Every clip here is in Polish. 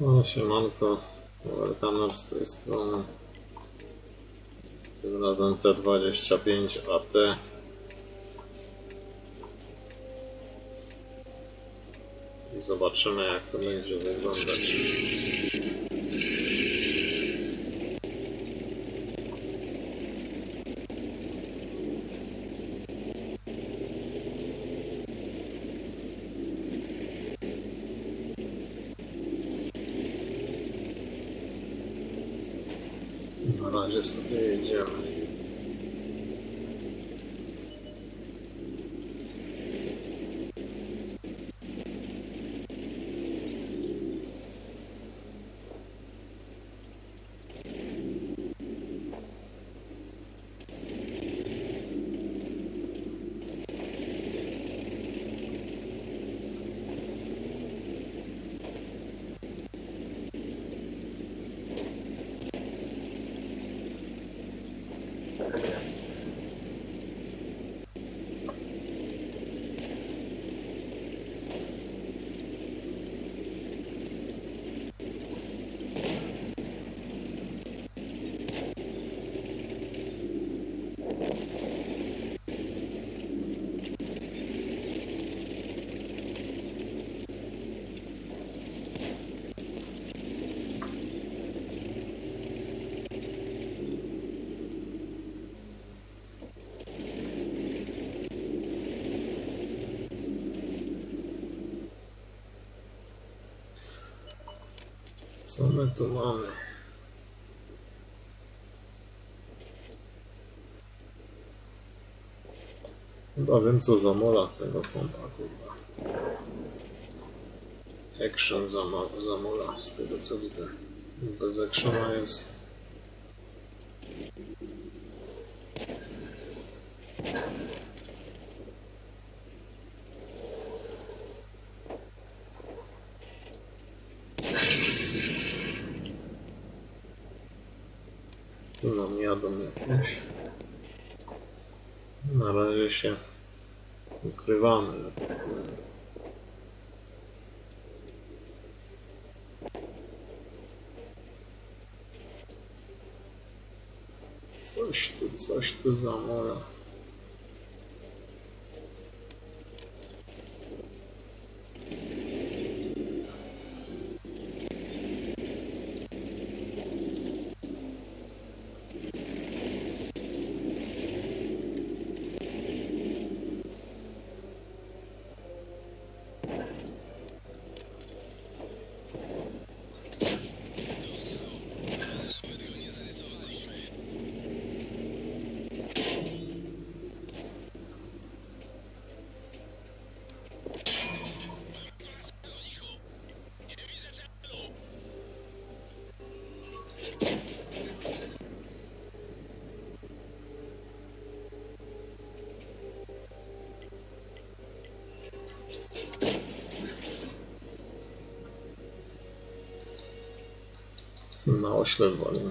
No, siemanko, Warhammer z tej strony. Tym razem T25AT. I zobaczymy jak to będzie wyglądać. Na razie sobie Co my tu mamy? Chyba wiem co zamola tego kompa, kurwa. Action zamo- zamola, z tego co widzę. Bez actiona jest... Tu nam jadą jakieś. Na razie się ukrywamy. tak. Coś tu, coś tu zamora. Mało śledowany.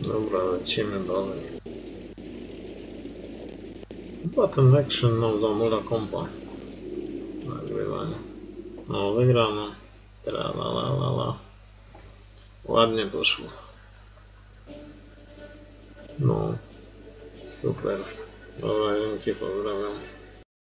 Dobra, lecimy dalej. Chyba ten action nam zamula kompa. Nagrywanie. No, wygrano. Tra la la la la. Ładnie poszło. No. Super. Dobra, dzięki, pozdrawiam.